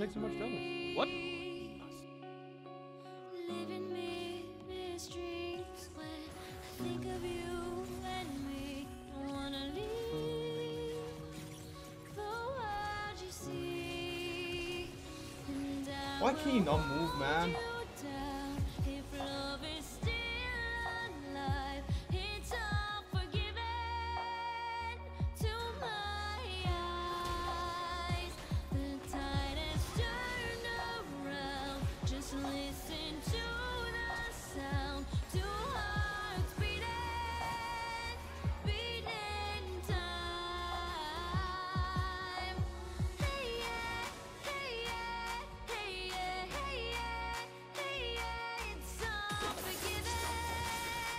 take so much damage? What? Living mysteries when I think of you and me. Don't wanna leave the world you see. And I Why can you not move, man?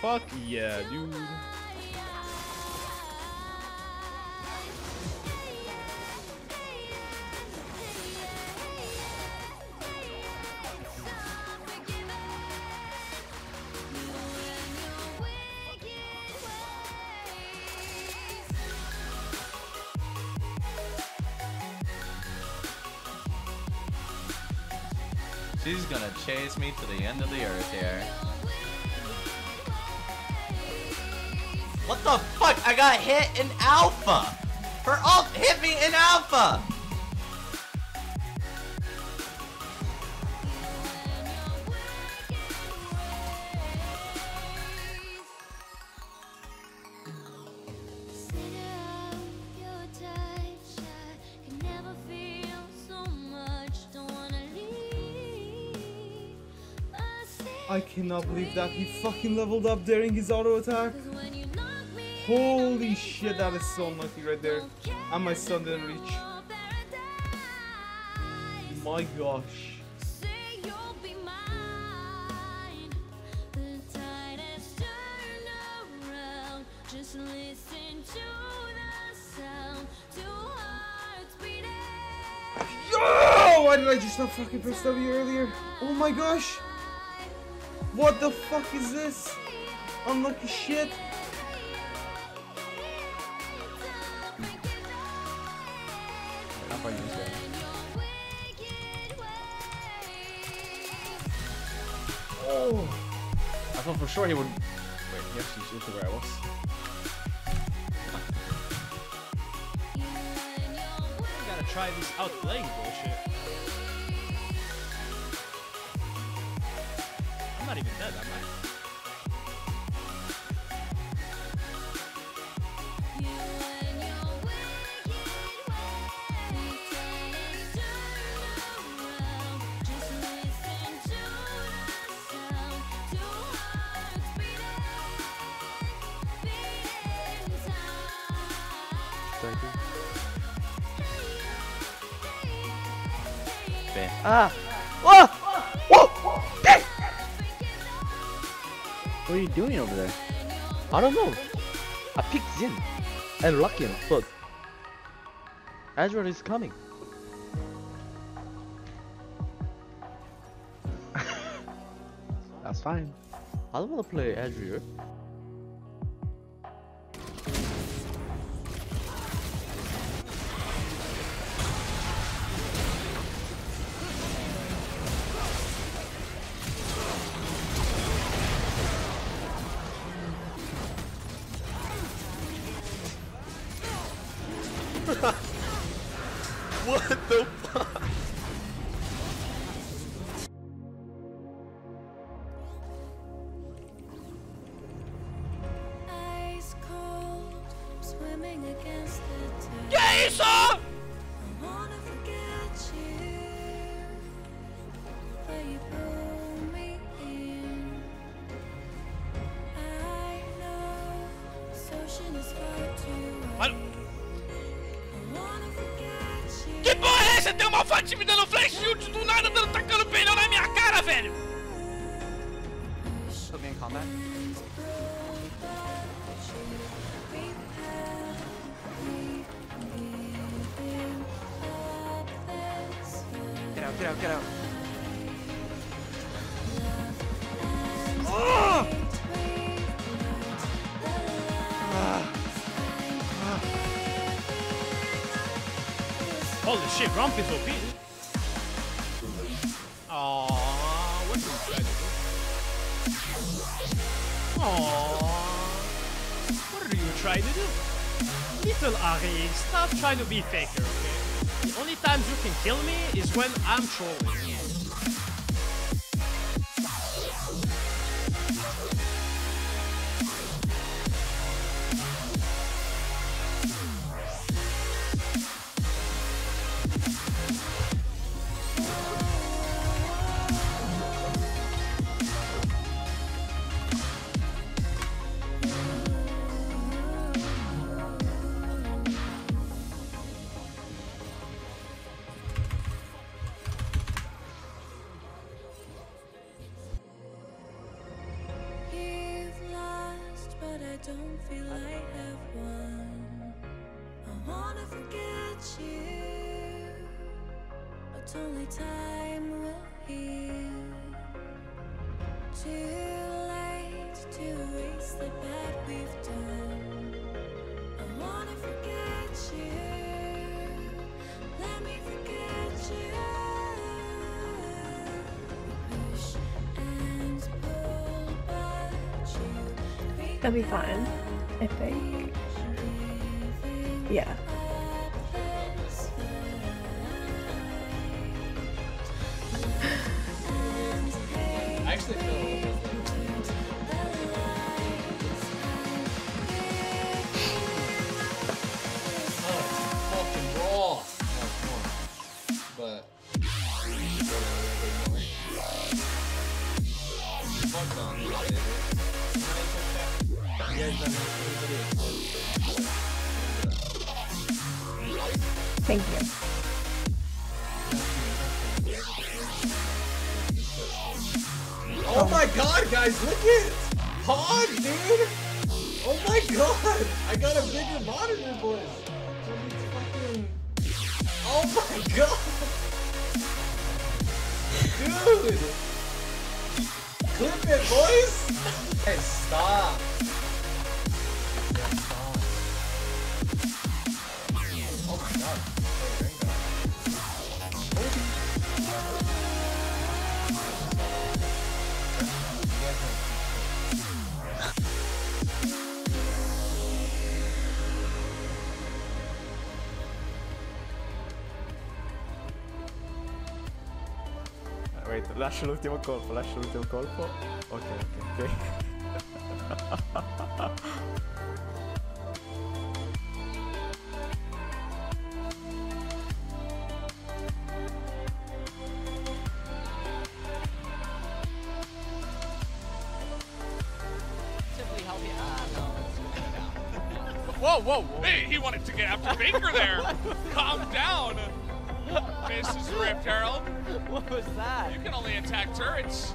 Fuck yeah, dude. She's gonna chase me to the end of the earth here. What the fuck? I got hit in alpha! Her ult hit me in alpha! I cannot believe that he fucking leveled up during his auto attack. Holy shit, that is so lucky right there. And my son didn't reach. My gosh. Yo! Why did I just not fucking press W earlier? Oh my gosh. What the fuck is this? Unlucky shit. Oh. I thought for sure he would. Wait, he actually shoots where I was. I gotta try this outplaying bullshit. I'm not even dead, am I? Ah! Whoa! Whoa! What are you doing over there? I don't know. I picked Zin and Luckin, but Ezreal is coming. That's fine. I don't want to play Ezreal. What the fuck? Essa? Tem uma alfate me dando flash shield do nada, dando, tacando pneu na minha cara, velho! Put me in combat. Get out, get out, get out. Holy shit, Gromp is OP. Aww, what are you trying to do? Aww, what are you trying to do? Little Ahri, stop trying to be Faker, okay? The only times you can kill me is when I'm trolling. Don't feel I have won. I wanna forget you, but only time will heal. That'll be fine, I think. Yeah. I actually feel Thank you. Oh my god, guys, look at it! Hog, dude! Oh my god! I got a bigger monitor, boys! Oh my god! Dude! Clip it, boys! Hey, stop! Wait, lascia l'ultimo colpo, lascia l'ultimo colpo. Ok, ok, ok. Simply help you. Ah, no. Whoa, whoa, whoa. Hey, he wanted to get after Baker there. Calm down. Mrs. Rift Herald. What was that? You can only attack turrets.